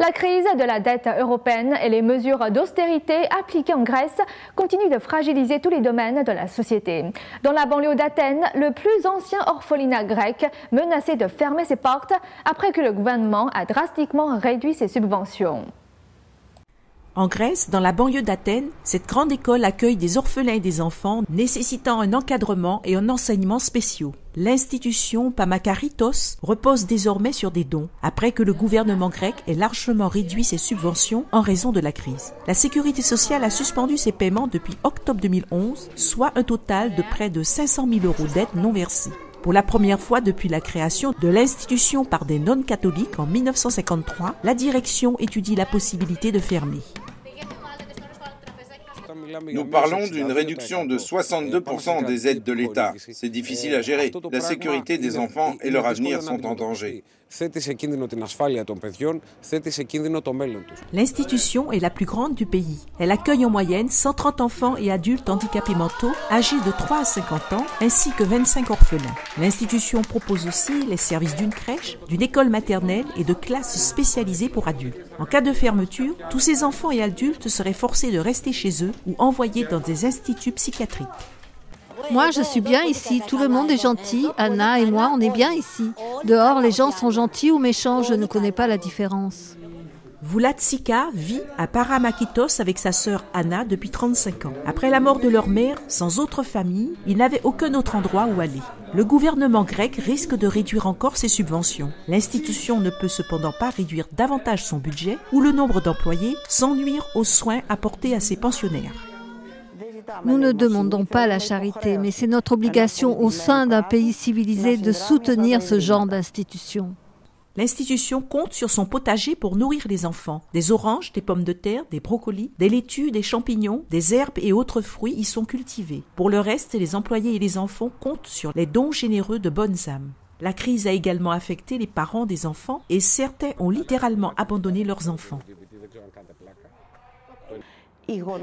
La crise de la dette européenne et les mesures d'austérité appliquées en Grèce continuent de fragiliser tous les domaines de la société. Dans la banlieue d'Athènes, le plus ancien orphelinat grec menaçait de fermer ses portes après que le gouvernement a drastiquement réduit ses subventions. En Grèce, dans la banlieue d'Athènes, cette grande école accueille des orphelins et des enfants nécessitant un encadrement et un enseignement spéciaux. L'institution Pamakaritos repose désormais sur des dons, après que le gouvernement grec ait largement réduit ses subventions en raison de la crise. La sécurité sociale a suspendu ses paiements depuis octobre 2011, soit un total de près de 500 000 euros d'aides non versées. Pour la première fois depuis la création de l'institution par des non-catholiques en 1953, la direction étudie la possibilité de fermer. Nous parlons d'une réduction de 62% des aides de l'État. C'est difficile à gérer. La sécurité des enfants et leur avenir sont en danger. L'institution est la plus grande du pays. Elle accueille en moyenne 130 enfants et adultes handicapés mentaux âgés de 3 à 50 ans, ainsi que 25 orphelins. L'institution propose aussi les services d'une crèche, d'une école maternelle et de classes spécialisées pour adultes. En cas de fermeture, tous ces enfants et adultes seraient forcés de rester chez eux ou envoyés dans des instituts psychiatriques. Moi, je suis bien ici. Tout le monde est gentil. Anna et moi, on est bien ici. Dehors, les gens sont gentils ou méchants. Je ne connais pas la différence. Vulatsika vit à Paramakitos avec sa sœur Anna depuis 35 ans. Après la mort de leur mère, sans autre famille, ils n'avaient aucun autre endroit où aller. Le gouvernement grec risque de réduire encore ses subventions. L'institution ne peut cependant pas réduire davantage son budget ou le nombre d'employés sans nuire aux soins apportés à ses pensionnaires. Nous ne demandons pas la charité, mais c'est notre obligation au sein d'un pays civilisé de soutenir ce genre d'institution. L'institution compte sur son potager pour nourrir les enfants. Des oranges, des pommes de terre, des brocolis, des laitues, des champignons, des herbes et autres fruits y sont cultivés. Pour le reste, les employés et les enfants comptent sur les dons généreux de bonnes âmes. La crise a également affecté les parents des enfants et certains ont littéralement abandonné leurs enfants.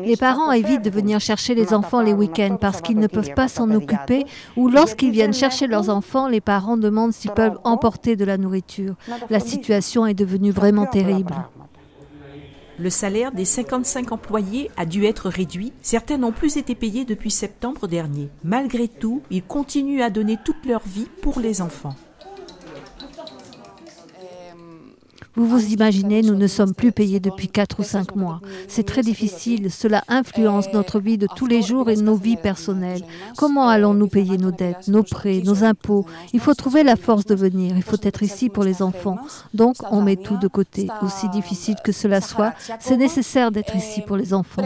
Les parents évitent de venir chercher les enfants les week-ends parce qu'ils ne peuvent pas s'en occuper ou lorsqu'ils viennent chercher leurs enfants, les parents demandent s'ils peuvent emporter de la nourriture. La situation est devenue vraiment terrible. Le salaire des 55 employés a dû être réduit. Certains n'ont plus été payés depuis septembre dernier. Malgré tout, ils continuent à donner toute leur vie pour les enfants. Vous vous imaginez, nous ne sommes plus payés depuis 4 ou 5 mois. C'est très difficile, cela influence notre vie de tous les jours et nos vies personnelles. Comment allons-nous payer nos dettes, nos prêts, nos impôts? Il faut trouver la force de venir, il faut être ici pour les enfants. Donc on met tout de côté. Aussi difficile que cela soit, c'est nécessaire d'être ici pour les enfants.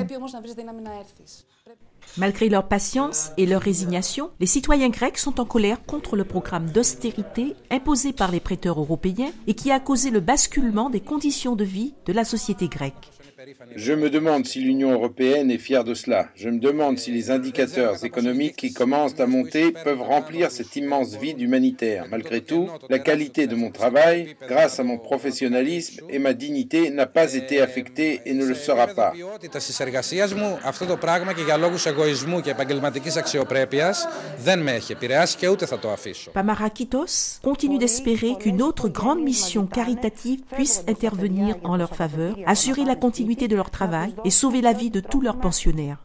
Malgré leur patience et leur résignation, les citoyens grecs sont en colère contre le programme d'austérité imposé par les prêteurs européens et qui a causé le basculement des conditions de vie de la société grecque. Je me demande si l'Union européenne est fière de cela. Je me demande si les indicateurs économiques qui commencent à monter peuvent remplir cet immense vide humanitaire. Malgré tout, la qualité de mon travail, grâce à mon professionnalisme et ma dignité, n'a pas été affectée et ne le sera pas. Pamarakitos continue d'espérer qu'une autre grande mission caritative puisse intervenir en leur faveur, assurer la continuité de leur travail et sauver la vie de tous leurs pensionnaires.